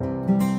you